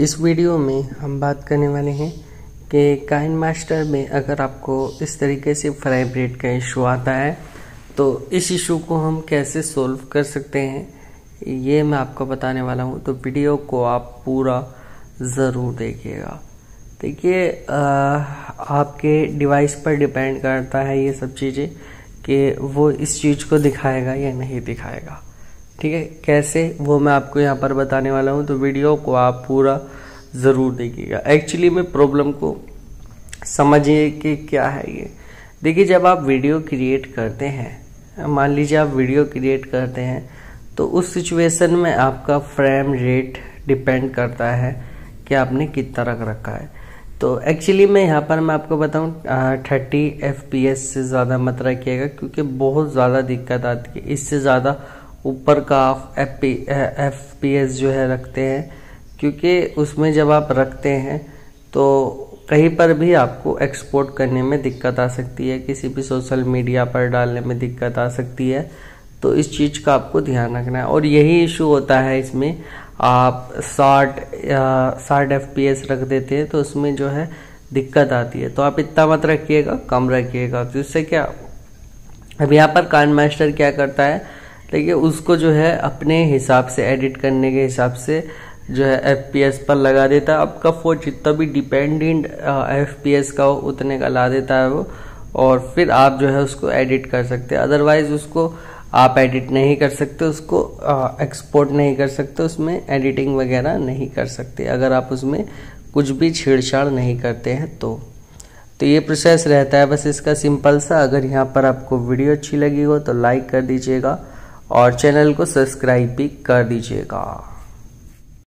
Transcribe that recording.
इस वीडियो में हम बात करने वाले हैं कि काइन मास्टर में अगर आपको इस तरीके से फ्राइम रेट का इशू आता है तो इस इशू को हम कैसे सोल्व कर सकते हैं, ये मैं आपको बताने वाला हूँ। तो वीडियो को आप पूरा ज़रूर देखिएगा। देखिए आपके डिवाइस पर डिपेंड करता है ये सब चीज़ें कि वो इस चीज़ को दिखाएगा या नहीं दिखाएगा। ठीक है? कैसे? वो मैं आपको यहाँ पर बताने वाला हूँ तो वीडियो को आप पूरा ज़रूर देखिएगा। एक्चुअली में प्रॉब्लम को समझिए कि क्या है ये। देखिए, जब आप वीडियो क्रिएट करते हैं, मान लीजिए आप वीडियो क्रिएट करते हैं तो उस सिचुएशन में आपका फ्रेम रेट डिपेंड करता है कि आपने कितना रख रखा है। तो एक्चुअली मैं यहाँ पर मैं आपको बताऊँ थर्टी एफ़ से ज़्यादा मत रखिएगा, क्योंकि बहुत ज़्यादा दिक्कत आती है। इससे ज़्यादा ऊपर का F P F P S जो है रखते हैं, क्योंकि उसमें जब आप रखते हैं तो कहीं पर भी आपको एक्सपोर्ट करने में दिक्कत आ सकती है, किसी भी सोशल मीडिया पर डालने में दिक्कत आ सकती है तो इस चीज़ का आपको ध्यान रखना है। और यही इशू होता है इसमें, आप साठ साठ एफ़ पी एस रख देते हैं तो उसमें जो है दिक्कत आती है। तो आप इतना मत रखिएगा, कम रखिएगा। तो इससे क्या, अब यहाँ पर कान मास्टर क्या करता है देखिए, उसको जो है अपने हिसाब से एडिट करने के हिसाब से जो है एफपीएस पर लगा देता है। आपका फ़ोन जितना भी डिपेंडेंट एफपीएस का हो, उतने का ला देता है वो। और फिर आप जो है उसको एडिट कर सकते हैं। अदरवाइज़ उसको आप एडिट नहीं कर सकते, उसको एक्सपोर्ट नहीं कर सकते, उसमें एडिटिंग वगैरह नहीं कर सकते। अगर आप उसमें कुछ भी छेड़छाड़ नहीं करते हैं तो। तो ये प्रोसेस रहता है। बस इसका सिंपल सा, अगर यहाँ पर आपको वीडियो अच्छी लगी हो तो लाइक कर दीजिएगा। और चैनल को सब्सक्राइब भी कर दीजिएगा।